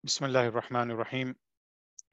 Bismillahirrahmanirrahim.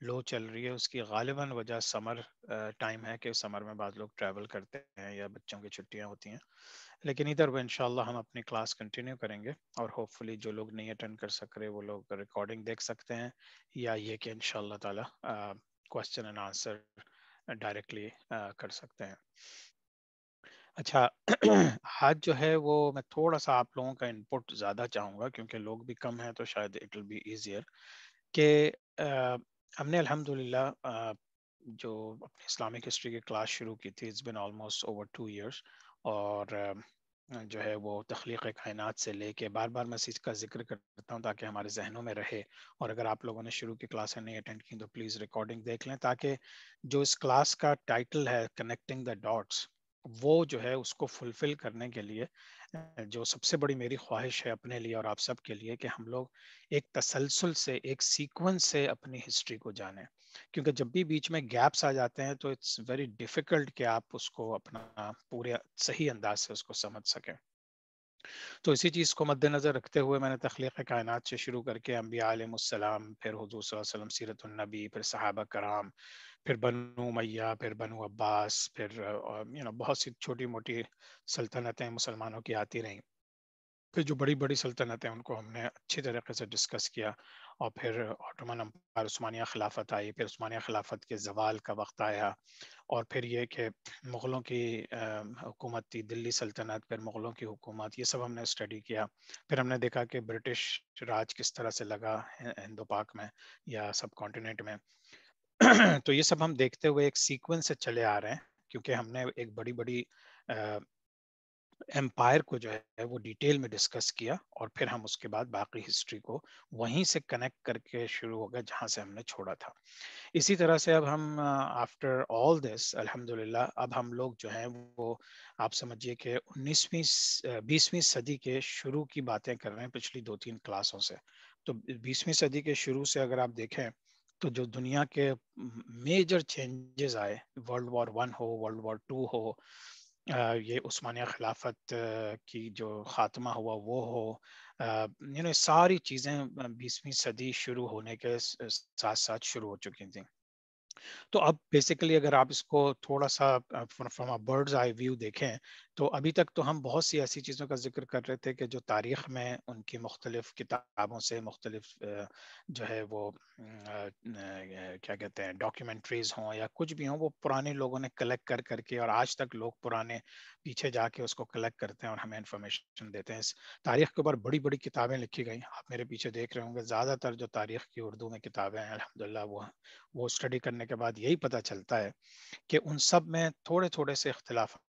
लो चल रही है, उसकी गालिबा वजह समर टाइम है कि समर में बाद लोग ट्रैवल करते हैं या बच्चों की छुट्टियाँ होती हैं। लेकिन इधर इंशाल्लाह हम अपनी क्लास कंटिन्यू करेंगे और होपफुली जो लोग नहीं अटेंड कर सक रहे, वो लोग रिकॉर्डिंग देख सकते हैं या ये कि इन ताला क्वेश्चन एंड आंसर डायरेक्टली कर सकते हैं। अच्छा आज जो है वो मैं थोड़ा सा आप लोगों का इनपुट ज़्यादा चाहूँगा क्योंकि लोग भी कम हैं तो शायद इट विल बी इजियर कि हमने अल्हम्दुलिल्लाह जो अपनी इस्लामिक हिस्ट्री की क्लास शुरू की थी it's been almost over two years और जो है वो तख्लीक कायनात से लेके बार बार मैं इसका ज़िक्र करता हूँ ताकि हमारे जहनों में रहे, और अगर आप लोगों ने शुरू की क्लासें नहीं अटेंड की तो प्लीज़ रिकॉर्डिंग देख लें, ताकि जो इस क्लास का टाइटल है कनेक्टिंग द डॉट्स वो जो है उसको फुलफिल करने के लिए जो सबसे बड़ी मेरी ख्वाहिश है अपने लिए और आप सब के लिए कि हम लोग एक तसलसल से, एक सीक्वेंस से अपनी हिस्ट्री को जानें। क्योंकि जब भी बीच में गैप्स आ जाते हैं तो इट्स वेरी डिफ़िकल्ट कि आप उसको अपना पूरे सही अंदाज से उसको समझ सकें। तो इसी चीज़ को मद्देनज़र रखते हुए मैंने तख्लीक कायनात से शुरू करके अम्बिया आलमसलम फिर हजूर वसलम सीरतुलनबी फिर सहाबा कराम, फिर बनु मैया फिर बनु अब्बास, फिर यू नो बहुत सी छोटी मोटी सल्तनतें मुसलमानों की आती रहीं। फिर जो बड़ी बड़ी सल्तनतें उनको हमने अच्छी तरीके से डिस्कस किया और फिर ऑटोमन अम्पायर उस्मानिया खिलाफत आई, फिर उस्मानिया खिलाफत के जवाल का वक्त आया और फिर ये कि मुग़लों की हुकूमत थी, दिल्ली सल्तनत, फिर मुग़लों की हुकूमत, ये सब हमने स्टडी किया। फिर हमने देखा कि ब्रिटिश राज किस तरह से लगा हिंदो पाक में या सब कॉन्टिनेंट में। तो ये सब हम देखते हुए एक सीक्वेंस से चले आ रहे हैं, क्योंकि हमने एक बड़ी बड़ी एम्पायर को जो है वो डिटेल में डिस्कस किया और फिर हम उसके बाद बाकी हिस्ट्री को वहीं से कनेक्ट करके शुरू हो गया जहाँ से हमने छोड़ा था। इसी तरह से अब हम आफ्टर ऑल दिस अल्हम्दुलिल्लाह, अब हम लोग जो हैं वो, आप समझिए कि 19वीं 20वीं सदी के शुरू की बातें कर रहे हैं पिछली दो तीन क्लासों से। तो 20वीं सदी के शुरू से अगर आप देखें तो जो दुनिया के मेजर चेंजेस आए वर्ल्ड वॉर वन हो वर्ल्ड वॉर टू हो ये उस्मानिया खिलाफत की जो ख़ात्मा हुआ वो हो यू नो सारी चीज़ें बीसवीं सदी शुरू होने के साथ साथ शुरू हो चुकी थी तो अब बेसिकली अगर आप इसको थोड़ा सा from a bird's eye view देखें तो अभी तक तो हम बहुत सी ऐसी चीज़ों का ज़िक्र कर रहे थे कि जो तारीख़ में उनकी मुख्तलिफ़ किताबों से मुख्तलिफ़ जो है वो क्या कहते हैं डॉक्यूमेंट्रीज हों या कुछ भी हों, वो पुराने लोगों ने कलेक्ट कर, करके और आज तक लोग पुराने पीछे जाके उसको कलेक्ट करते हैं और हमें इन्फॉर्मेशन देते हैं। इस तारीख़ के ऊपर बड़ी बड़ी किताबें लिखी गई। आप मेरे पीछे देख रहे होंगे, ज़्यादातर जो तारीख़ की उर्दू में किताबें हैं अलहमदिल्ला वो वो स्टडी करने के बाद यही पता चलता है कि उन सब में थोड़े थोड़े से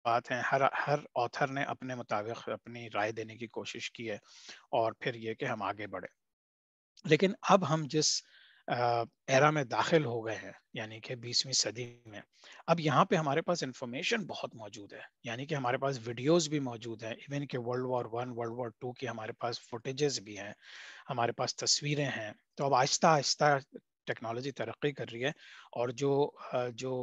इख्तलाफात हैं, हर हर ऑथर ने अपने मुताबिक अपनी राय देने की कोशिश की है और फिर ये कि हम आगे बढ़े। लेकिन अब हम जिस एरा में दाखिल हो गए हैं, यानी कि बीसवीं सदी में, अब यहाँ पे हमारे पास इंफॉर्मेशन बहुत मौजूद है, यानी कि हमारे पास वीडियोस भी मौजूद हैं इवन के world war one world war two की हमारे पास फुटेजेस भी हैं, हमारे पास तस्वीरें हैं तो अब आहिस्ता आहिस्ता टेक्नोलॉजी तरक्की कर रही है और जो जो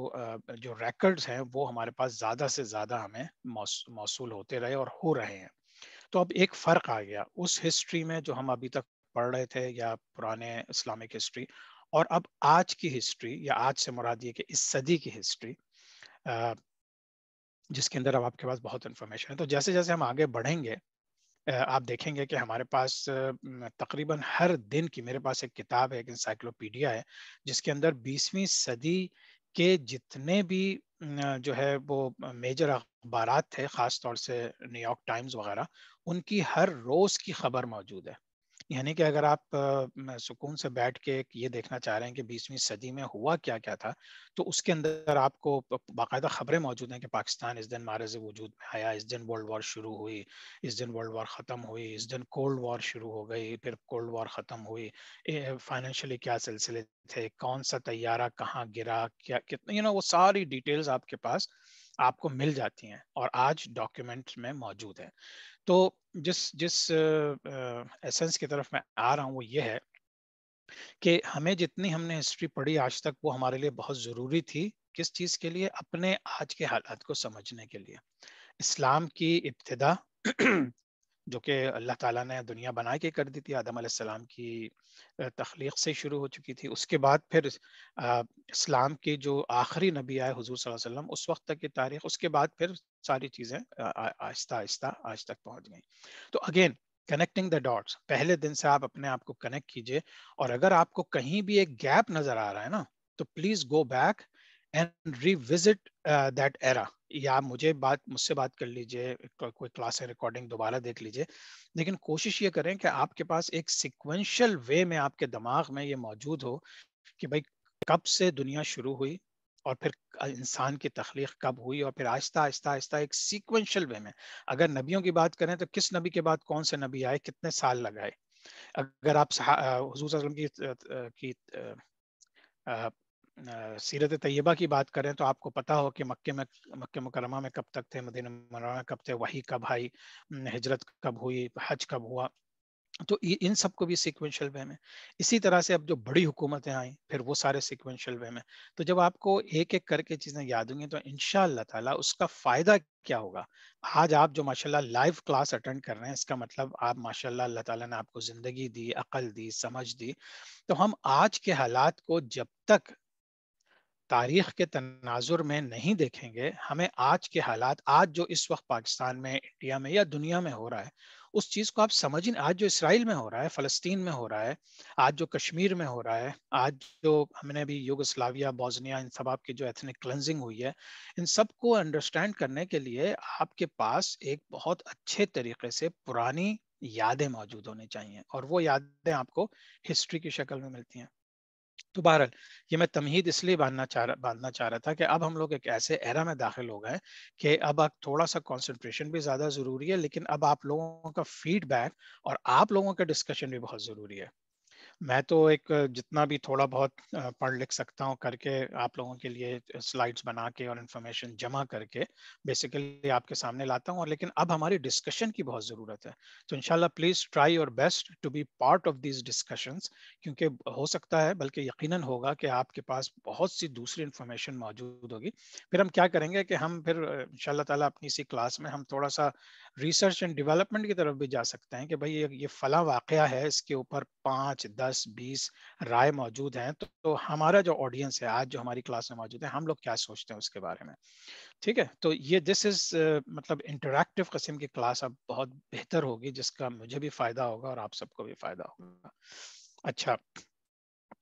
जो रिकॉर्ड्स हैं वो हमारे पास ज़्यादा से ज़्यादा हमें मौसू होते रहे और हो रहे हैं। तो अब एक फ़र्क आ गया उस हिस्ट्री में जो हम अभी तक पढ़ रहे थे या पुराने इस्लामिक हिस्ट्री और अब आज की हिस्ट्री या आज से मुराद ये कि इस सदी की हिस्ट्री जिसके अंदर अब आपके पास बहुत इन्फॉर्मेशन है। तो जैसे जैसे हम आगे बढ़ेंगे आप देखेंगे कि हमारे पास तकरीबन हर दिन की मेरे पास एक किताब है, एक इंसाइक्लोपीडिया है, जिसके अंदर 20वीं सदी के जितने भी जो है वो मेजर अखबार थे ख़ास तौर से न्यूयॉर्क टाइम्स वगैरह, उनकी हर रोज़ की खबर मौजूद है। यानी कि अगर आप सुकून से बैठ के ये देखना चाह रहे हैं कि बीसवीं सदी में हुआ क्या क्या था तो उसके अंदर आपको बाकायदा खबरें मौजूद हैं कि पाकिस्तान इस दिन मारज वजूद में आया, इस दिन वर्ल्ड वॉर शुरू हुई, इस दिन वर्ल्ड वॉर ख़त्म हुई, इस दिन कोल्ड वॉर शुरू हो गई, फिर कोल्ड वॉर ख़त्म हुई। फाइनेंशियली क्या सिलसिले थे कौन सा तैयारा कहाँ गिरा, क्या, कितने यू नो वो सारी डिटेल्स आपके पास आपको मिल जाती हैं और आज डॉक्यूमेंट में मौजूद है। तो जिस जिस एसेंस की तरफ़ मैं आ रहा हूँ वो ये है कि हमें जितनी हमने हिस्ट्री पढ़ी आज तक वो हमारे लिए बहुत ज़रूरी थी किस चीज़ के लिए? अपने आज के हालात को समझने के लिए। इस्लाम की इब्तदा जो कि अल्लाह ताला ने दुनिया बना के कर दी थी, आदम सलाम की तख्लीक से शुरू हो चुकी थी। उसके बाद फिर इस्लाम के जो आखिरी नबी आए हुजूर वसल्लम उस वक्त तक की तारीख, उसके बाद फिर सारी चीज़ें आहिस्ता आहिस्ता आज तक पहुँच गई। तो अगेन कनेक्टिंग द डॉट्स पहले दिन से आप अपने आप को कनेक्ट कीजिए और अगर आपको कहीं भी एक गैप नज़र आ रहा है ना तो please go back and revisit that era या मुझे बात मुझसे बात कर लीजिए कोई क्लास है रिकॉर्डिंग दोबारा देख लीजिए। लेकिन कोशिश ये करें कि आपके पास एक सिक्वेंशियल वे में आपके दिमाग में ये मौजूद हो कि भाई कब से दुनिया शुरू हुई और फिर इंसान की तख्लीक कब हुई और फिर आहिस्ता आहिस्ता आहिस्ता एक सीक्वेंशियल वे में। अगर नबियों की बात करें तो किस नबी के बाद कौन से नबी आए कितने साल लगाए? अगर आप हजूर की, की सीरत तैयबा की बात करें तो आपको पता हो कि मक्के में, मक्के मुकरमा में कब तक थे, मदीना में कब थे, वही कब आई हज़रत कब हुई, हज कब हुआ। तो इन सबको भी सिक्वेंशियल वे में। इसी तरह से अब जो बड़ी हुकूमतें आई, फिर वो सारे सिक्वेंशियल वे में। तो जब आपको एक एक करके चीज़ें याद होंगी तो इन ताला उसका फ़ायदा क्या होगा? आज आप जो माशाल्लाह लाइव क्लास अटेंड कर रहे हैं, इसका मतलब आप माशाल्लाह अल्लाह ताला ने आपको ज़िंदगी दी, अकल दी, समझ दी। तो हम आज के हालात को जब तक तारीख के तनाजुर में नहीं देखेंगे, हमें आज के हालात, आज जो इस वक्त पाकिस्तान में, इंडिया में या दुनिया में हो रहा है, उस चीज़ को आप समझ आज जो इसराइल में हो रहा है, फलस्तीन में हो रहा है, आज जो कश्मीर में हो रहा है, आज जो हमने अभी युगोस्लाविया बोजनिया इन सब आपकी जो एथनिक क्लेंजिंग हुई है, इन सबको अंडरस्टैंड करने के लिए आपके पास एक बहुत अच्छे तरीके से पुरानी यादें मौजूद होनी चाहिए, और वो यादें आपको हिस्ट्री की शक्ल में मिलती हैं। तो बहरहाल ये मैं तमहीद इसलिए बांधना चाह रहा, बांधना चाह रहा था कि अब हम लोग एक ऐसे एरा में दाखिल हो गए कि अब आप थोड़ा सा कंसंट्रेशन भी ज़्यादा ज़रूरी है, लेकिन अब आप लोगों का फीडबैक और आप लोगों का डिस्कशन भी बहुत ज़रूरी है। मैं तो एक जितना भी थोड़ा बहुत पढ़ लिख सकता हूँ करके आप लोगों के लिए स्लाइड्स बना के और इन्फॉर्मेशन जमा करके बेसिकली आपके सामने लाता हूँ और लेकिन अब हमारी डिस्कशन की बहुत ज़रूरत है। तो इनशाला please try your best to be part of these discussions क्योंकि हो सकता है, बल्कि यकीनन होगा कि आपके पास बहुत सी दूसरी इन्फॉर्मेशन मौजूद होगी। फिर हम क्या करेंगे कि हम फिर इन ताला अपनी इसी क्लास में हम थोड़ा सा रिसर्च एंड डेवलपमेंट की तरफ़ भी जा सकते हैं कि भाई ये, ये फला वाक़ है इसके ऊपर पाँच दस बीस राय मौजूद हैं तो, तो हमारा जो ऑडियंस है आज जो हमारी क्लास में मौजूद है हम लोग क्या सोचते हैं उसके बारे में? ठीक है? तो ये दिस इज़ uh, मतलब इंटरेक्टिव कस्म की क्लास अब बहुत बेहतर होगी जिसका मुझे भी फ़ायदा होगा और आप सबको भी फ़ायदा होगा। अच्छा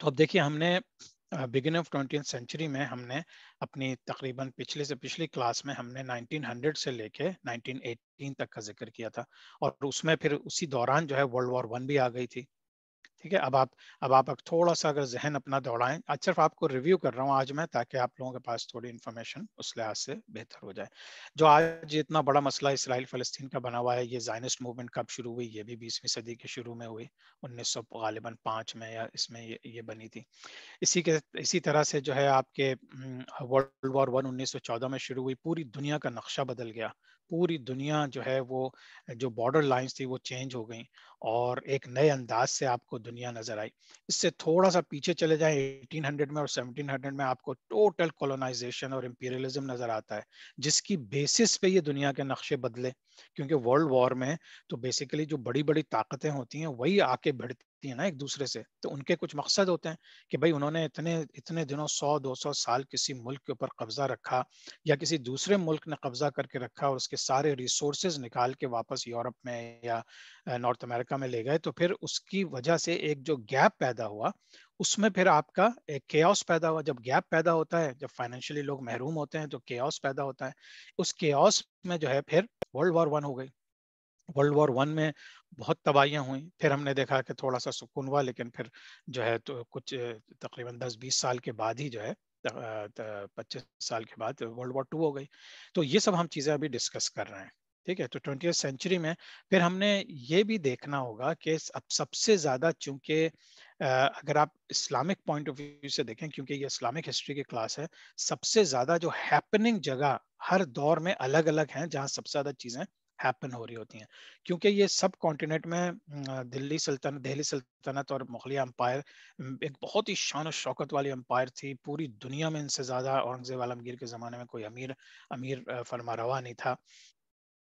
तो अब देखिए हमने बिगिन ऑफ़ ट्वेंटी सेंचुरी में हमने अपनी तकरीबन पिछले से पिछली क्लास में हमने 1900 से लेके 1918 तक का ज़िक्र किया था। और उसमें फिर उसी दौरान जो है वर्ल्ड वॉर वन भी आ गई थी। ठीक है? अब आप अब आप थोड़ा सा अगर जहन अपना दौड़ाएँ। आज सिर्फ़ आपको रिव्यू कर रहा हूँ आज मैं ताकि आप लोगों के पास थोड़ी इन्फॉर्मेशन उस लिहाज से बेहतर हो जाए। जो आज इतना बड़ा मसला इसराइल फ़लस्तीन का बना हुआ है ये जाइनिस्ट मूवमेंट कब शुरू हुई? ये भी बीसवीं सदी के शुरू में हुई उन्नीस सौ गालिबन पाँच में या इसमें ये, ये बनी थी। इसी के इसी तरह से जो है आपके वर्ल्ड वॉर वन उन्नीस सौ चौदह में शुरू हुई पूरी दुनिया का नक्शा बदल गया। पूरी दुनिया जो है वो, जो बॉर्डर लाइंस थी वो चेंज हो गई और एक नए अंदाज से आपको दुनिया नज़र आई। इससे थोड़ा सा पीछे चले जाए 1800 में और 1700 में आपको टोटल कॉलोनाइजेशन और इंपीरियलिज्म नज़र आता है, जिसकी बेसिस पे ये दुनिया के नक्शे बदले। क्योंकि वर्ल्ड वॉर में तो बेसिकली जो बड़ी बड़ी ताकतें होती हैं, वही आके भिड़ती है ना एक दूसरे से तो उनके कुछ मकसद होते हैं कि भाई उन्होंने इतने इतने दिनों सौ, दो सौ साल किसी मुल्क के ऊपर कब्जा रखा या किसी दूसरे मुल्क ने कब्जा करके रखा और उसके सारे रिसोर्सेज निकाल के वापस यूरोप में या नॉर्थ अमेरिका में ले गए तो फिर उसकी वजह से एक जो गैप पैदा हुआ, उसमें फिर आपका एक केओस पैदा हुआ। जब गैप पैदा होता है, जब फाइनेंशियली लोग महरूम होते हैं तो केओस पैदा होता है। उस केओस में जो है फिर वर्ल्ड वॉर वन हो गई। वर्ल्ड वॉर वन में बहुत तबाहियाँ हुई। फिर हमने देखा कि थोड़ा सा सुकून हुआ, लेकिन फिर जो है तो कुछ तकरीबन 10-20 साल के बाद ही जो है पच्चीस साल के बाद वर्ल्ड वॉर टू हो गई। तो ये सब हम चीज़ें अभी डिस्कस कर रहे हैं, ठीक है? तो ट्वेंटी सेंचुरी में फिर हमने ये भी देखना होगा कि अब सबसे ज़्यादा चूँकि अगर आप इस्लामिक पॉइंट ऑफ़ व्यू से देखें, क्योंकि ये इस्लामिक हिस्ट्री की क्लास है, सबसे ज़्यादा जो हैपनिंग जगह हर दौर में अलग अलग हैं, जहाँ सबसे ज़्यादा चीज़ें हैपन हो रही होती हैं। क्योंकि ये सब कॉन्टिनेंट में दिल्ली सल्तनत दिल्ली सल्तनत और मुगलिया अम्पायर एक बहुत ही शान शौकत वाली अम्पायर थी। पूरी दुनिया में इनसे ज़्यादा औरंगज़ेब आलमगीर के ज़माने में कोई अमीर अमीर फरमा रवा नहीं था।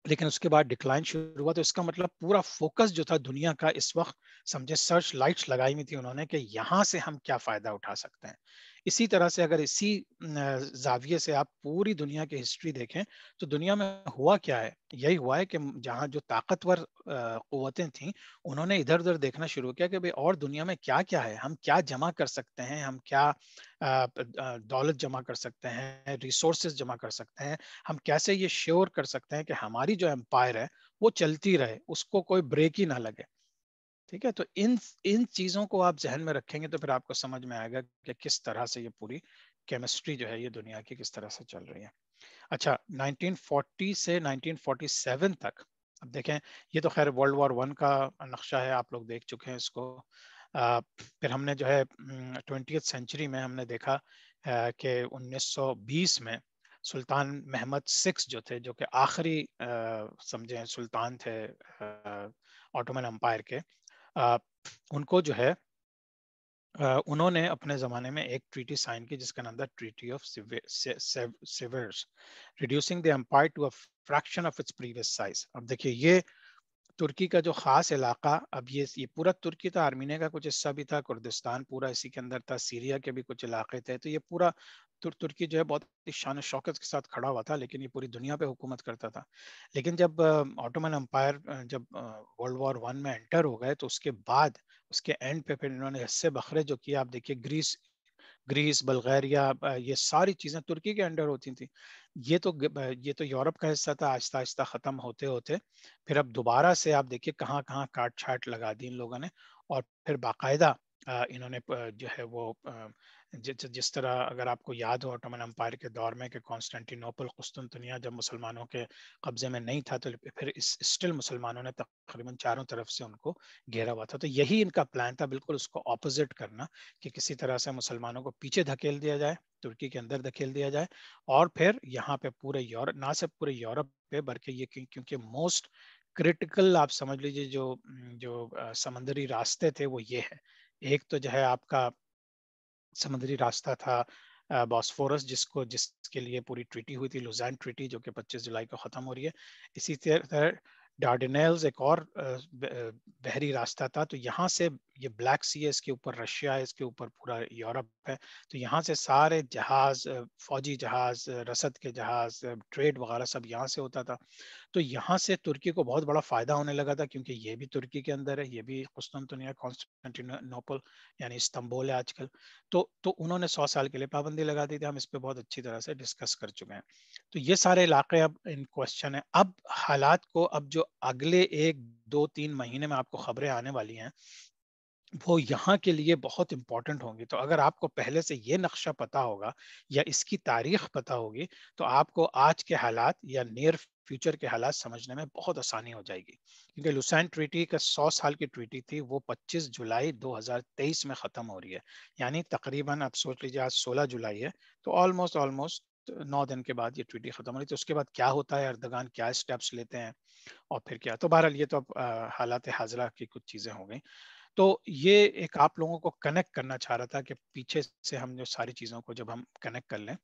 लेकिन उसके बाद डिक्लाइन शुरू हुआ तो इसका मतलब पूरा फोकस जो था दुनिया का इस वक्त, समझे सर्च लाइट्स लगाई हुई थी उन्होंने कि यहाँ से हम क्या फ़ायदा उठा सकते हैं। इसी तरह से अगर इसी जाविये से आप पूरी दुनिया की हिस्ट्री देखें तो दुनिया में हुआ क्या है? यही हुआ है कि जहाँ जो ताकतवर क़वतें थीं, उन्होंने इधर उधर देखना शुरू किया कि भाई और दुनिया में क्या क्या है? हम क्या जमा कर सकते हैं? हम क्या दौलत जमा कर सकते हैं? रिसोर्सेज जमा कर सकते हैं? हम कैसे ये श्योर कर सकते हैं कि हमारी जो एम्पायर है, वो चलती रहे, उसको कोई ब्रेक ही ना लगे? ठीक है? तो इन इन चीज़ों को आप जहन में रखेंगे तो फिर आपको समझ में आएगा कि किस तरह से ये पूरी केमिस्ट्री जो है ये दुनिया की किस तरह से चल रही है। अच्छा 1940 से 1947 तक अब देखें ये तो खैर वर्ल्ड वॉर वन का नक्शा है आप लोग देख चुके हैं इसको। आ, फिर हमने जो है ट्वेंटी सेंचुरी में हमने देखा कि 1920 में सुल्तान महमद सिक्स जो थे जो कि आखिरी समझे सुल्तान थे ऑटोमन अम्पायर के उनको जो है उन्होंने अपने ज़माने में एक ट्रीटी साइन की जिसका नाम था treaty of Sevres, reducing the empire to a fraction of its previous size. अब देखिए, ये तुर्की का जो खास इलाका अब ये ये पूरा तुर्की था आर्मीनिया का कुछ हिस्सा भी था कुर्दिस्तान पूरा इसी के अंदर था सीरिया के भी कुछ इलाके थे तो ये पूरा तुर, तुर्की जो है बहुत शान शौकत के साथ खड़ा हुआ था लेकिन ये पूरी दुनिया पे हुकूमत करता था। लेकिन जब ऑटोमन अम्पायर जब वर्ल्ड वॉर वन में एंटर हो गए तो उसके बाद उसके एंड पे फिर इन्होंने हिस्से बखरे जो किया आप देखिए ग्रीस ग्रीस, बल्गारिया ये सारी चीज़ें तुर्की के अंडर होती थी। ये तो ये तो यूरोप का हिस्सा था, आहिस्ता आहिस्ता ख़त्म होते होते। फिर अब दोबारा से आप देखिए कहाँ कहाँ काट छाट लगा दी इन लोगों ने और फिर बाकायदा इन्होंने जो है वो जिस तरह अगर आपको याद हो ऑटोमन अम्पायर के दौर में कि कॉन्स्टेंटिनोपल कुस्तुनतनिया जब मुसलमानों के कब्जे में नहीं था तो फिर इस स्टिल मुसलमानों ने तकरीबन चारों तरफ़ से उनको घेरा हुआ था। तो यही इनका प्लान था, बिल्कुल उसको ऑपोजिट करना कि किसी तरह से मुसलमानों को पीछे धकेल दिया जाए, तुर्की के अंदर धकेल दिया जाए और फिर यहाँ पे पूरे यूरोप ना सिर्फ़ पूरे यूरोप पे, बल्कि ये क्योंकि मोस्ट क्रिटिकल आप समझ लीजिए जो जो समंदरी रास्ते थे वो ये है। एक तो जो है आपका समुद्री रास्ता था बॉस्फोरस जिसको, जिसके लिए पूरी ट्रीटी हुई थी, लुजैन ट्रीटी, जो कि 25 जुलाई को ख़त्म हो रही है। इसी तरह डार्डिनेल्स एक और बहरी रास्ता था तो यहाँ से ये ब्लैक सी है, इसके ऊपर रशिया है, इसके ऊपर पूरा यूरोप है तो यहाँ से सारे जहाज़ फौजी जहाज़ रसद के जहाज़ ट्रेड वगैरह सब यहाँ से होता था तो यहाँ से तुर्की को बहुत बड़ा फ़ायदा होने लगा था, क्योंकि ये भी तुर्की के अंदर है, ये भी कुस्तुनतुनिया कॉन्स्टेंटिनोपल यानी इस्तंबुल है आजकल तो तो उन्होंने सौ साल के लिए पाबंदी लगा दी थी, हम इस पर बहुत अच्छी तरह से डिस्कस कर चुके हैं तो ये सारे इलाके अब इन क्वेश्चन है। अब हालात को, अब जो अगले एक, दो, तीन महीने में आपको खबरें आने वाली हैं, वो यहाँ के लिए बहुत इंपॉर्टेंट होंगी। तो अगर आपको पहले से ये नक्शा पता होगा या इसकी तारीख पता होगी तो आपको आज के हालात या नियर फ्यूचर के हालात समझने में बहुत आसानी हो जाएगी। क्योंकि लुसैन ट्रीटी का 100 साल की ट्रीटी थी, वो 25 जुलाई 2023 में ख़त्म हो रही है। यानी तकरीबन आप सोच लीजिए, आज 16 जुलाई है तो ऑलमोस्ट ऑलमोस्ट नौ दिन के बाद ये ट्रीटी खत्म हो रही थी, उसके बाद क्या होता है, अर्दगान क्या स्टेप्स लेते हैं और फिर क्या? तो बहरहाल ये तो अब हालात हाजरा की कुछ चीज़ें हो गई। तो ये एक आप लोगों को कनेक्ट करना चाह रहा था कि पीछे से हम जो सारी चीज़ों को जब हम कनेक्ट कर लें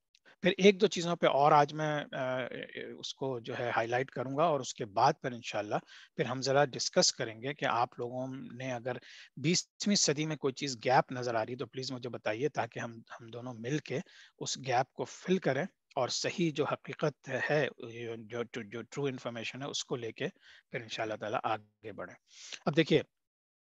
फिर एक दो चीज़ों पे और आज मैं उसको जो है हाईलाइट करूँगा और उसके बाद फिर इंशाल्लाह फिर हम ज़रा डिस्कस करेंगे कि आप लोगों ने अगर बीसवीं सदी में कोई चीज़ गैप नज़र आ रही तो प्लीज़ मुझे बताइए ताकि हम हम दोनों मिल के उस गैप को फिल करें और सही जो हकीकत है जो जो ट्रू इन्फॉर्मेशन है उसको लेके फिर इंशाल्लाह ताला आगे बढ़े। अब देखिए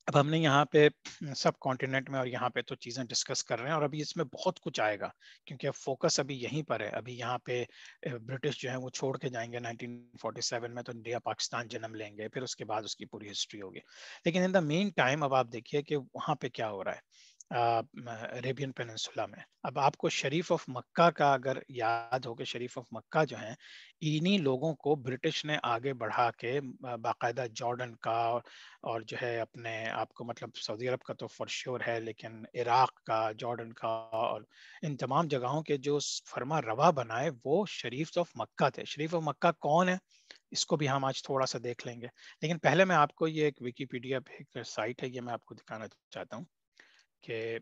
अब हमने यहाँ पे सब कॉन्टिनेंट में और यहाँ पे तो चीज़ें डिस्कस कर रहे हैं और अभी इसमें बहुत कुछ आएगा, क्योंकि अब फोकस अभी यहीं पर है। अभी यहाँ पे ब्रिटिश जो है वो छोड़ के जाएँगे 1947 में तो इंडिया पाकिस्तान जन्म लेंगे, फिर उसके बाद उसकी पूरी हिस्ट्री होगी। लेकिन इन द मेन टाइम अब आप देखिए कि वहाँ पे क्या हो रहा है। अरेबियन पेनसुला में। अब आपको शरीफ ऑफ़ मक्का का अगर याद हो कि शरीफ ऑफ़ मक्का जो है, इन्हीं लोगों को ब्रिटिश ने आगे बढ़ा के बाकायदा जॉर्डन का और जो है अपने आपको मतलब सऊदी अरब का तो फॉर श्योर है, लेकिन इराक का, जॉर्डन का और इन तमाम जगहों के जो फरमा रवा बनाए, वो शरीफ ऑफ़ मक्का थे। शरीफ ऑफ़ मक्का कौन है? इसको भी हम आज थोड़ा सा देख लेंगे। लेकिन पहले मैं आपको ये एक विकीपीडिया पे एक साइट है, ये मैं आपको दिखाना चाहता हूँ। कि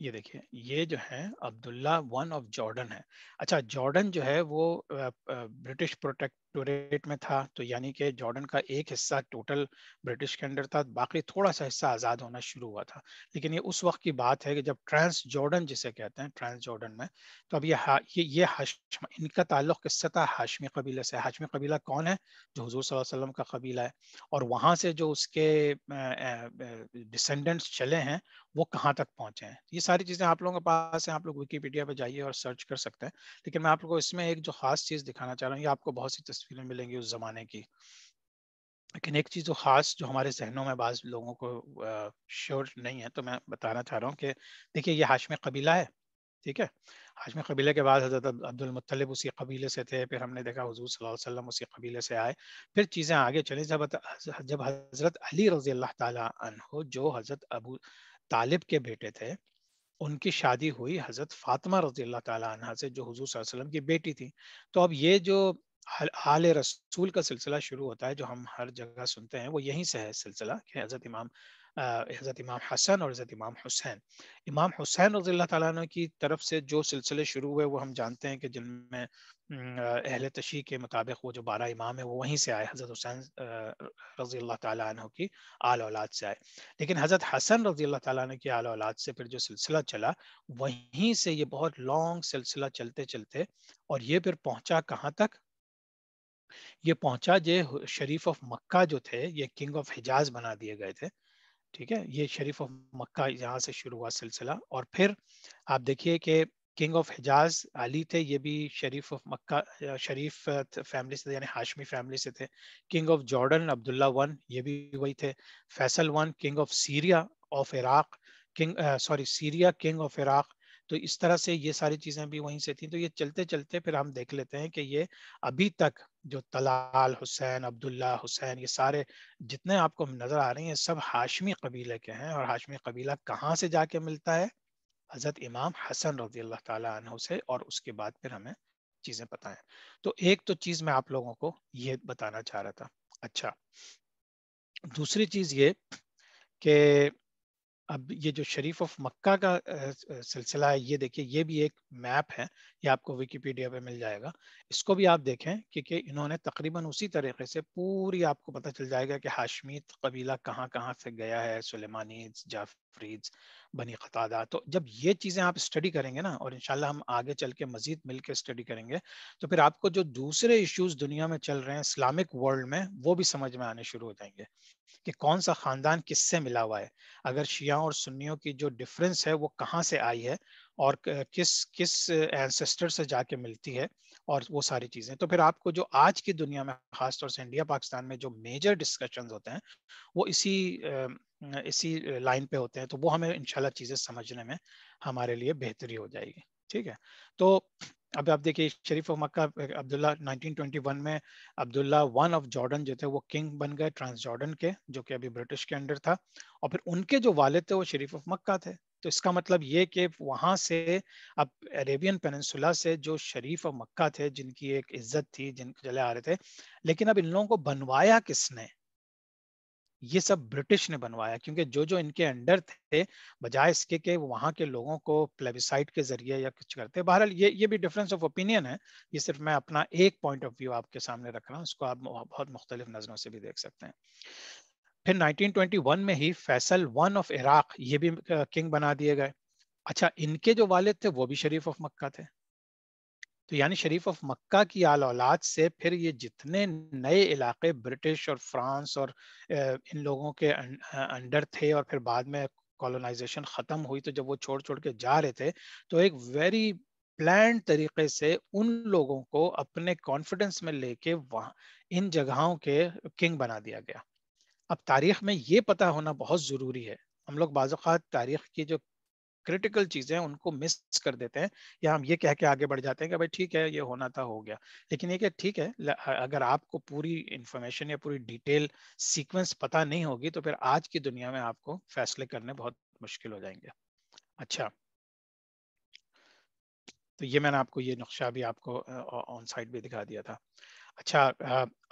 ये देखिए, ये जो है, अब्दुल्ला वन ऑफ़ जॉर्डन है। अच्छा जॉर्डन जो है वो ब्रिटिश प्रोटेक्ट प्रोटेक्टोरेट में था तो यानी कि जॉर्डन का एक हिस्सा टोटल ब्रिटिश के अंडर था, बाकी थोड़ा सा हिस्सा आज़ाद होना शुरू हुआ था। लेकिन ये उस वक्त की बात है कि जब ट्रांस जॉर्डन जिसे कहते हैं ट्रांस जॉर्डन में तो अब ये ये ये इनका ताल्लुक किससे था? हाशमी कबीले से। हाशमी कबीला कौन है? जो हजूर वसल्लम का कबीला है। और वहाँ से जो उसके डिसेंडेंट्स चले हैं, वो कहाँ तक पहुँचे हैं? ये सारी चीज़ें आप लोगों के पास हैं, आप लोग विकीपीडिया पे जाइए और सर्च कर सकते हैं। लेकिन मैं आप लोगों को इसमें एक जो खास चीज़ दिखाना चाह रहा हूँ, ये आपको बहुत सी तस्वीरें मिलेंगी उस ज़माने की। लेकिन एक चीज़ जो ख़ास जो हमारे जहनों में बाज़ लोगों को श्योर नहीं है तो मैं बताना चाह रहा हूँ कि देखिए, ये हाशमी कबीला है, ठीक है? हाशमी कबीले के बाद हज़रत अब्दुल मुत्तलिब उसी कबीले से थे, फिर हमने देखा हुजूर सल्लल्लाहु अलैहि वसल्लम उसी कबीले से आए, फिर चीज़ें आगे चली, जब जब हज़रत अली रज़ी अल्लाह अन्हो, जो हज़रत अबू तालिब के बेटे थे, उनकी शादी हुई हज़रत फातिमा रज़ी अल्लाह ताला से, जो हुजूर वसल्लम की बेटी थी। तो अब ये जो हाल रसूल का सिलसिला शुरू होता है, जो हम हर जगह सुनते हैं, वो यहीं से है सिलसिला कि हज़रत इमाम हज़रत इमाम हसन और हज़रत इमाम हुसैन। इमाम हुसैन रज़ी तला की तरफ़ से जो सिलसिले शुरू हुए, वो हम जानते हैं कि जिनमें अहल तशी के मुताबिक वो जो बारह इमाम है, वो वहीं से आए, हज़रत हुसैन रज़ी अल्लाह की आल औलाद से आए। लेकिन हज़रत हसन रज़ी अल्लाह की आल औलाद से फिर जो सिलसिला चला, वहीं से ये बहुत लॉन्ग सिलसिला चलते चलते और ये फिर पहुँचा कहाँ तक? ये पहुँचा जे शरीफ ऑफ़ मक्का जो थे, ये किंग ऑफ़ हिजाज बना दिए गए थे। ठीक है? ये शरीफ ऑफ़ मक्का यहाँ से शुरू हुआ सिलसिला। और फिर आप देखिए कि किंग ऑफ़ हिजाज अली थे, ये भी शरीफ ऑफ़ मक्का, शरीफ फैमिली से यानी हाशमी फैमिली से थे। King of Jordan, Abdullah one, ये भी वही थे। Faisal one, king of Syria of Iraq, king sorry, Syria, king of Iraq तो इस तरह से ये सारी चीज़ें भी वहीं से थी। तो ये चलते चलते फिर हम देख लेते हैं कि ये अभी तक जो तलाल हुसैन, अब्दुल्ला हुसैन, ये सारे जितने आपको नज़र आ रहे हैं सब हाशमी कबीले के हैं और हाशमी कबीला कहाँ से जाके मिलता है? हज़रत इमाम हसन रज़ी अल्लाह तु से और उसके बाद फिर हमें चीज़ें पता है तो एक तो चीज़ मैं आप लोगों को ये बताना चाह रहा था। अच्छा दूसरी चीज़ ये कि अब ये जो शरीफ ऑफ़ मक्का का सिलसिला है ये देखिए ये भी एक मैप है, ये आपको विकीपीडिया पे मिल जाएगा। इसको भी आप देखें, क्योंकि इन्होंने तकरीबन उसी तरीके से पूरी आपको पता चल जाएगा कि हाशमीत कबीला कहाँ कहाँ से गया है, सुलेमानी, जाफरीज, बनी खतादा तो जब ये चीज़ें आप स्टडी करेंगे ना, और इनशाला हम आगे चल के मजीद मिल के स्टडी करेंगे तो फिर आपको जो दूसरे इश्यूज़ दुनिया में चल रहे हैं इस्लामिक वर्ल्ड में, वो भी समझ में आने शुरू हो जाएँगे कि कौन सा खानदान किससे मिला हुआ है। अगर शिया और सुन्नियों की जो डिफरेंस है, वो कहाँ से आई है और किस किस एंसेस्टर से जाके मिलती है और वो सारी चीज़ें। तो फिर आपको जो आज की दुनिया में, खासतौर से इंडिया, पाकिस्तान में जो मेजर डिस्कशंस होते हैं, वो इसी इसी लाइन पे होते हैं तो वो हमें इनशाला चीज़ें समझने में हमारे लिए बेहतरी हो जाएगी। ठीक है? तो अब आप देखिए, शरीफ मक्का अब्दुल्ला 1921 में अब्दुल्ला वन ऑफ़ जॉर्डन जो थे, वो किंग बन गए ट्रांस जॉर्डन के, जो कि अभी ब्रिटिश के अंडर था, और फिर उनके जो वालिद थे, वो शरीफ ऑफ़ मक्का थे। तो इसका मतलब ये कि वहाँ से अब अरेबियन पेनसुला से जो शरीफ और मक्का थे, जिनकी एक इज़्ज़त थी, जिन चले आ रहे थे, लेकिन अब इन लोगों को बनवाया किसने? ये सब ब्रिटिश ने बनवाया, क्योंकि जो जो इनके अंडर थे, बजाय इसके के वहाँ के लोगों को प्लेबिसाइट के ज़रिए या कुछ करते, बहरहाल ये ये भी डिफरेंस ऑफ़ ओपिनियन है, ये सिर्फ़ मैं अपना एक पॉइंट ऑफ़ व्यू आपके सामने रख रहा हूँ उसको आप बहुत मुख्तलिफ़ नज़रों से भी देख सकते हैं। फिर 1921 में ही फैसल वन ऑफ़ इराक, ये भी किंग बना दिए गए। अच्छा इनके जो वालिद थे, वो भी शरीफ ऑफ़ मक्का थे। तो यानी शरीफ ऑफ़ मक्का की आल औलाद से फिर ये जितने नए इलाके ब्रिटिश और फ्रांस और इन लोगों के अंडर थे और फिर बाद में कॉलोनाइजेशन ख़त्म हुई तो जब वो छोड़ छोड़ के जा रहे थे तो एक वेरी प्लान तरीके से उन लोगों को अपने कॉन्फिडेंस में लेके वहाँ, इन जगहों के किंग बना दिया गया। अब तारीख में ये पता होना बहुत ज़रूरी है। हम लोग बाज़ात तारीख की जो क्रिटिकल चीज़ें उनको मिस कर देते हैं या हम ये कह के आगे बढ़ जाते हैं कि भाई ठीक है, ये होना था, हो गया। लेकिन ये ठीक है अगर आपको पूरी इंफॉर्मेशन या पूरी डिटेल सीक्वेंस पता नहीं होगी तो फिर आज की दुनिया में आपको फैसले करने बहुत मुश्किल हो जाएँगे। अच्छा। तो ये मैंने आपको, ये नक्शा भी आपको ऑन साइड भी दिखा दिया था। अच्छा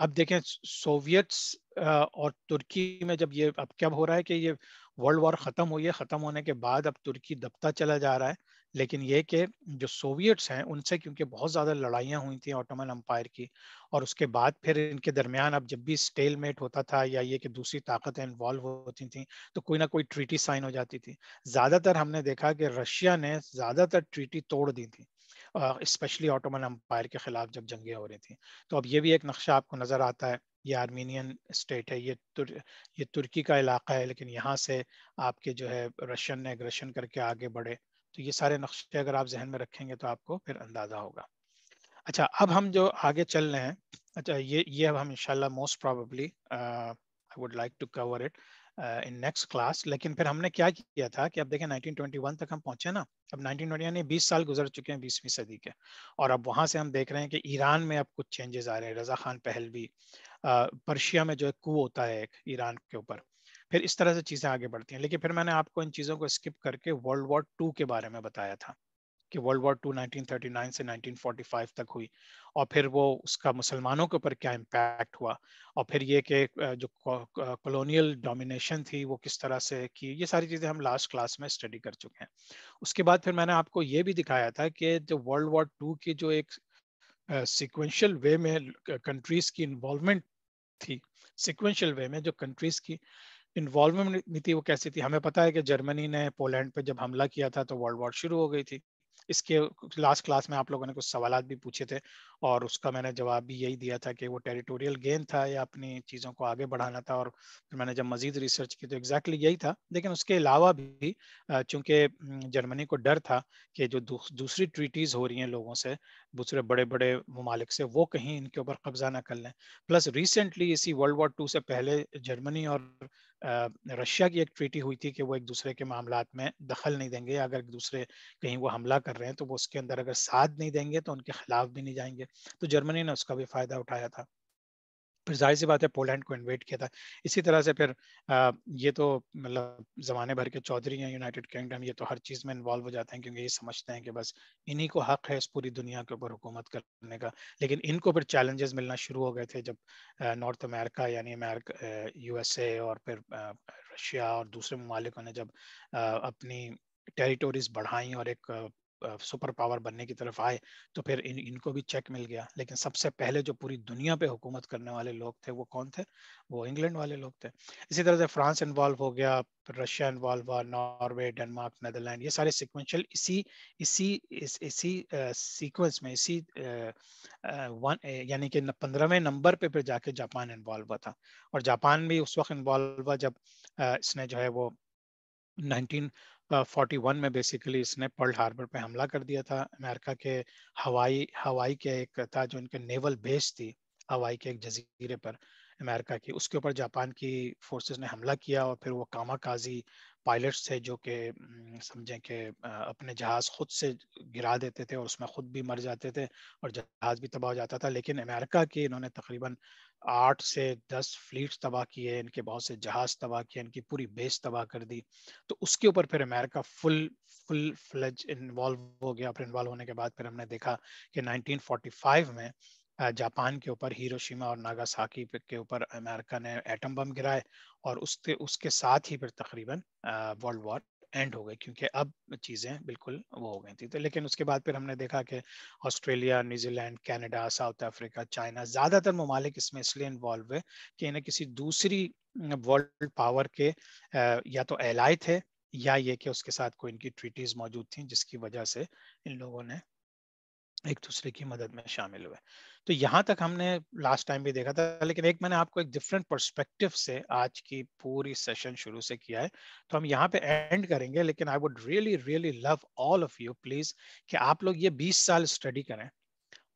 अब देखें सोवियट्स और तुर्की में जब ये, अब क्या हो रहा है कि ये वर्ल्ड वॉर ख़त्म हुई है, ख़त्म होने के बाद अब तुर्की दबता चला जा रहा है। लेकिन ये कि जो सोवियट्स हैं, उनसे क्योंकि बहुत ज़्यादा लड़ाइयाँ हुई थी ऑटोमन अम्पायर की, और उसके बाद फिर इनके दरमियान अब जब भी स्टेलमेट होता था या ये कि दूसरी ताकतें इन्वॉल्व होती थी तो कोई ना कोई ट्रीटी साइन हो जाती थी। ज़्यादातर हमने देखा कि रशिया ने ज़्यादातर ट्रीटी तोड़ दी थी। स्पेशली ऑटोमन अम्पायर के खिलाफ जब जंगें हो रही थी। तो अब ये भी एक नक्शा आपको नज़र आता है ये आर्मीनियन स्टेट है ये तुर, ये तुर्की का इलाका है लेकिन यहाँ से आपके जो है रशियन ने एग्रेशन करके आगे बढ़े। तो ये सारे नक्शे अगर आप जहन में रखेंगे तो आपको फिर अंदाज़ा होगा। अच्छा अब हम जो आगे चल रहे हैं अच्छा ये ये अब हम इंशाल्लाह most probably I would like to cover it in next class लेकिन फिर हमने क्या किया था कि अब देखें 1921 तक हम पहुँचे ना, अब 1920 यानी 20 साल गुजर चुके हैं 20वीं सदी के, और अब वहाँ से हम देख रहे हैं कि ईरान में अब कुछ चेंजेस आ रहे हैं, रजा खान पहलवी पर्शिया में जो है कू होता है एक ईरान के ऊपर, फिर इस तरह से चीज़ें आगे बढ़ती हैं, लेकिन फिर मैंने आपको इन चीज़ों को स्किप करके वर्ल्ड वॉर टू के बारे में बताया था। कि वर्ल्ड वॉर टू 1939 से 1945 तक हुई और फिर वो उसका मुसलमानों के ऊपर क्या इम्पैक्ट हुआ और फिर ये कि जो कॉलोनियल डोमिनेशन थी वो किस तरह से की ये सारी चीज़ें हम लास्ट क्लास में स्टडी कर चुके हैं। उसके बाद फिर मैंने आपको ये भी दिखाया था कि जो वर्ल्ड वॉर टू की जो एक सिक्वेंशियल वे में कंट्रीज़ की इन्वॉल्वमेंट थी सिक्वेंशियल वे में जो कंट्रीज़ की इन्वॉल्वमेंट थी वो कैसी थी? हमें पता है कि जर्मनी ने पोलैंड पे जब हमला किया था तो वर्ल्ड वॉर शुरू हो गई थी। इसके लास्ट क्लास में आप लोगों ने कुछ सवाल भी पूछे थे और उसका मैंने जवाब भी यही दिया था कि वो टेरिटोरियल गेन था या अपनी चीज़ों को आगे बढ़ाना था और फिर मैंने जब मजीद रिसर्च की तो एग्जैक्टली exactly यही था। लेकिन उसके अलावा भी चूँकि जर्मनी को डर था कि जो दूसरी ट्रीटीज़ हो रही हैं लोगों से, दूसरे बड़े बड़े ममालिक से, वो कहीं इनके ऊपर कब्जा ना कर लें। प्लस रिसेंटली इसी वर्ल्ड वॉर टू से पहले जर्मनी और रशिया की एक ट्रीटी हुई थी कि वो एक दूसरे के मामला में दखल नहीं देंगे अगर दूसरे कहीं वो हमला कर रहे हैं तो वो उसके अंदर अगर साथ नहीं देंगे तो उनके खिलाफ भी नहीं जाएँगे। तो जर्मनी ने उसका भी फ़ायदा उठाया था। फिर ज़ाहिर सी बात है पोलैंड को इन्वेट किया था। इसी तरह से फिर आ, ये तो मतलब ज़माने भर के चौधरी हैं यूनाइटेड किंगडम ये तो हर चीज़ में इन्वॉल्व हो जाते हैं क्योंकि ये समझते हैं कि बस इन्हीं को हक है इस पूरी दुनिया के ऊपर हुकूमत करने का। लेकिन इनको फिर चैलेंजेस मिलना शुरू हो गए थे जब नॉर्थ अमेरिका यानी अमेरिका यूएसए और फिर रशिया और दूसरे ममालिकों ने जब अपनी टेरिटोरीज बढ़ाई और एक सुपर पावर बनने की तरफ़ आए तो फिर इन इनको भी चेक मिल गया। लेकिन सबसे पहले जो पूरी दुनिया पे हुकूमत करने वाले लोग थे वो कौन थे? वो इंग्लैंड वाले लोग थे। इसी तरह से फ्रांस इन्वॉल्व हो गया रशिया इन्वॉल्व हुआ नॉर्वे डेनमार्क नदरलैंड ये सारे सिक्वेंशियल इसी इसी इस, इसी सीक्वेंस में इसी यानी कि पंद्रहवें नंबर पे फिर जाके जापान इन्वॉल्व हुआ था। और जापान भी उस वक्त इन्वॉल्व हुआ जब इसने जो है वो 19 फोर्टी वन में बेसिकली इसने पर्ल हार्बर पे हमला कर दिया था। अमेरिका के हवाई हवाई के एक था जो इनके नेवल बेस थी, हवाई के एक जजीरे पर अमेरिका की। उसके ऊपर जापान की फोर्सेस ने हमला किया और फिर वो कामा काजी पायलट्स थे जो कि समझें कि अपने जहाज़ खुद से गिरा देते थे और उसमें खुद भी मर जाते थे और जहाज़ भी तबाह हो जाता था। लेकिन अमेरिका की इन्होंने तकरीबन आठ से दस फ्लीट तबाह किए, इनके बहुत से जहाज़ तबाह किए, इनकी पूरी बेस तबाह कर दी। तो उसके ऊपर फिर America full full fledge involve हो गया। फिर इन्वॉल्व होने के बाद फिर हमने देखा कि 1945 में जापान के ऊपर, हिरोशिमा और नागासाकी के ऊपर अमेरिका ने एटम बम गिराए और उसके उसके साथ ही फिर तकरीबन वर्ल्ड वॉर एंड हो गए, क्योंकि अब चीज़ें बिल्कुल वो हो गई थी। तो लेकिन उसके बाद फिर हमने देखा कि Australia, New Zealand, Canada, South Africa, China ज़्यादातर ममालिक इसमें इसलिए इन्वॉल्व है कि इन्हें किसी दूसरी वर्ल्ड पावर के या तो एलाई थे या ये कि उसके साथ कोई इनकी ट्रीटीज मौजूद थी, जिसकी वजह से इन लोगों ने एक दूसरे की मदद में शामिल हुए। तो यहाँ तक हमने लास्ट टाइम भी देखा था, लेकिन एक मैंने आपको एक डिफरेंट परस्पेक्टिव से आज की पूरी सेशन शुरू से किया है। तो हम यहाँ पे एंड करेंगे, लेकिन I would really really love all of you please कि आप लोग ये 20 साल स्टडी करें।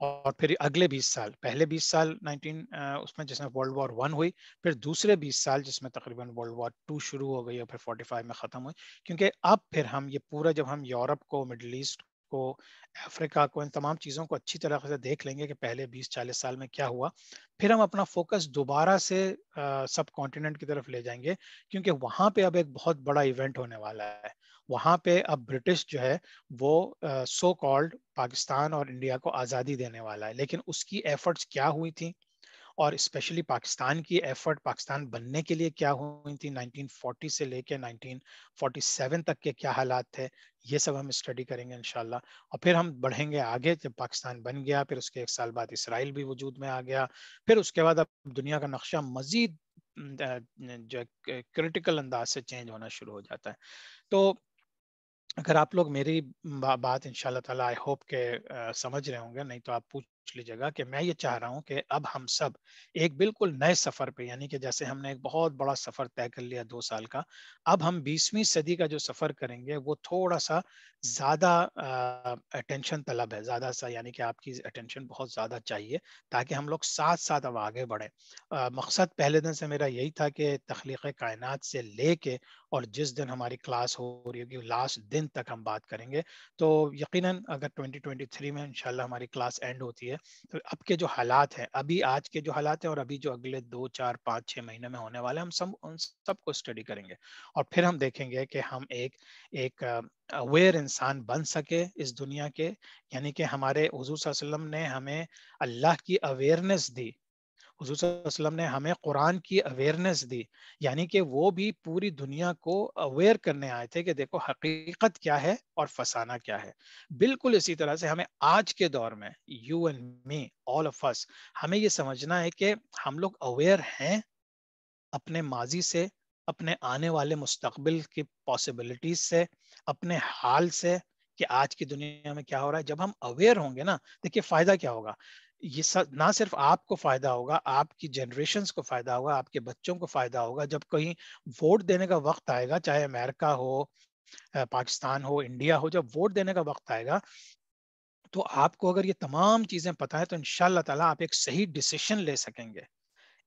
और फिर अगले 20 साल, पहले 20 साल 19 उसमें जिसमें वर्ल्ड वॉर वन हुई, फिर दूसरे 20 साल जिसमें तकरीबन वर्ल्ड वॉर टू शुरू हो गई और फिर 45 में ख़त्म हुई, क्योंकि अब फिर हम ये पूरा जब हम यूरोप को मिडल ईस्ट को, अफ्रीका को, इन तमाम चीज़ों को अच्छी तरह से देख लेंगे कि पहले 20-40 साल में क्या हुआ। फिर हम अपना फोकस दोबारा से सब कॉन्टिनेंट की तरफ़ ले जाएँगे, क्योंकि वहाँ पे अब एक बहुत बड़ा इवेंट होने वाला है। वहाँ पे अब ब्रिटिश जो है, वो सो कॉल्ड पाकिस्तान और इंडिया को आज़ादी देने वाला है। लेकिन उसकी एफर्ट्स क्या हुई थी? और स्पेशली पाकिस्तान की एफर्ट पाकिस्तान बनने के लिए क्या हुई थी? 1940 से लेके 1947 तक के क्या हालात थे? ये सब हम स्टडी करेंगे इनशाला और फिर हम बढ़ेंगे आगे, जब पाकिस्तान बन गया, फिर उसके एक साल बाद इसराइल भी वजूद में आ गया। फिर उसके बाद अब दुनिया का नक्शा मजीद जो क्रिटिकल अंदाज से चेंज होना शुरू हो जाता है। तो अगर आप लोग मेरी बात इंशाल्लाह ताला आई होप के समझ रहे होंगे, नहीं तो आप पूछ लीजिएगा कि मैं ये चाह रहा हूँ कि अब हम सब एक बिल्कुल नए सफ़र पे, यानी कि जैसे हमने एक बहुत बड़ा सफ़र तय कर लिया दो साल का, अब हम बीसवीं सदी का जो सफ़र करेंगे, वो थोड़ा सा ज़्यादा अटेंशन तलब है, ज़्यादा सा, यानी कि आपकी अटेंशन बहुत ज़्यादा चाहिए, ताकि हम लोग साथ साथ अब आगे बढ़े। मकसद पहले दिन से मेरा यही था कि तख्लीक कायनात से लेके और जिस दिन हमारी क्लास हो रही होगी, लास्ट दिन तक हम बात करेंगे। तो यकीनन अगर 2023 में इंशाल्लाह हमारी क्लास एंड होती है तो अब के जो हालात हैं, अभी आज के जो हालात हैं और अभी जो अगले दो, चार, पाँच छः महीने में होने वाले हम सब, उन सबको स्टडी करेंगे। और फिर हम देखेंगे कि हम एक एक अवेयर इंसान बन सके इस दुनिया के, यानी कि हमारे हजूर ने हमें अल्लाह की अवेयरनेस दी। हजूर ने हमें कुरान की अवेयरनेस दी, यानी कि वो भी पूरी दुनिया को अवेयर करने आए थे कि देखो हकीकत क्या है और फसाना क्या है। बिल्कुल इसी तरह से हमें आज के दौर में you and me all of us हमें ये समझना है कि हम लोग अवेयर हैं अपने माजी से, अपने आने वाले मुस्तकबिल की पॉसिबिलिटीज से, अपने हाल से कि आज की दुनिया में क्या हो रहा है। जब हम अवेयर होंगे ना, देखिए फ़ायदा क्या होगा? ये सब, ना सिर्फ़ आपको फ़ायदा होगा, आपकी जनरेशन को फ़ायदा होगा, आपके बच्चों को फ़ायदा होगा। जब कहीं वोट देने का वक्त आएगा, चाहे अमेरिका हो पाकिस्तान हो, इंडिया हो, जब वोट देने का वक्त आएगा तो आपको अगर ये तमाम चीज़ें पता है तो इनशाला आप एक सही डिसीज़न ले सकेंगे।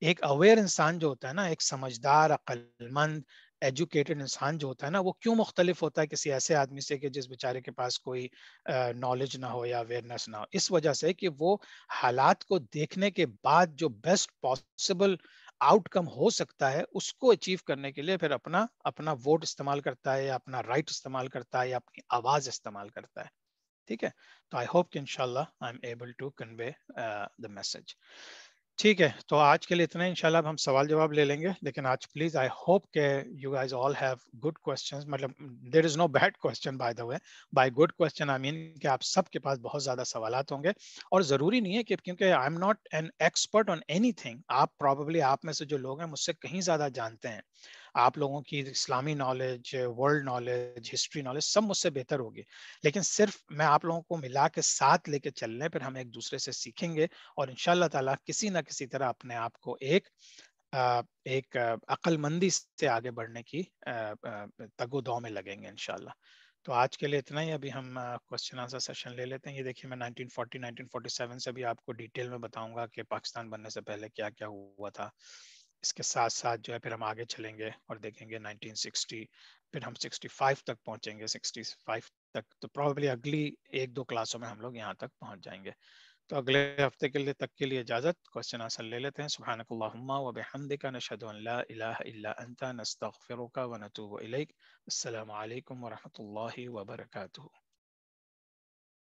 एक अवेयर इंसान जो होता है ना, एक समझदार, अक्लमंद एजुकेटेड इंसान जो होता है ना, वो क्यों मुख्तलिफ़ होता है किसी ऐसे आदमी से कि जिस बेचारे के पास कोई नॉलेज ना हो या अवेयरनेस ना हो? इस वजह से कि वो हालात को देखने के बाद जो बेस्ट पॉसिबल आउटकम हो सकता है, उसको अचीव करने के लिए फिर अपना अपना वोट इस्तेमाल करता है या अपना राइट इस्तेमाल करता है या अपनी आवाज़ इस्तेमाल करता है। ठीक है? तो आई होप कि इंशाल्लाह I am able to convey the message ठीक है तो आज के लिए इतना इंशाल्लाह हम सवाल जवाब ले लेंगे, लेकिन आज प्लीज़ आई होप के you guys all have good questions मतलब there is no bad question by the way by good question I mean कि आप सबके पास बहुत ज़्यादा सवाल होंगे। और ज़रूरी नहीं है कि, क्योंकि I am not an expert on anything आप प्रोबेबली आप में से जो लोग हैं, मुझसे कहीं ज़्यादा जानते हैं। आप लोगों की इस्लामी knowledge world knowledge history knowledge सब मुझसे बेहतर होगी। लेकिन सिर्फ़ मैं आप लोगों को मिला के साथ लेके चलने पर हम एक दूसरे से सीखेंगे और इन ताला किसी ना किसी तरह अपने आप को एक एक अक्लमंदी से आगे बढ़ने की तगो दौ में लगेंगे इनशाला तो आज के लिए इतना ही। अभी हम क्वेश्चन आंसर सेशन ले लेते हैं। ये देखिए मैं 1940 1947 से भी आपको डिटेल में बताऊँगा कि पाकिस्तान बनने से पहले क्या क्या हुआ था। इसके साथ साथ जो है फिर हम आगे चलेंगे और देखेंगे 1960 फिर हम 65 तक पहुँचेंगे। 65 तक तो प्रॉब्ली अगली एक दो क्लासों में हम लोग यहाँ तक पहुँच जाएँगे। तो अगले हफ़्ते के लिए, तक के लिए इजाज़त। क्वेश्चन आंसर ले लेते हैं। सुबहानकल्लाहुम्मा व बिहम्दिका नशहदु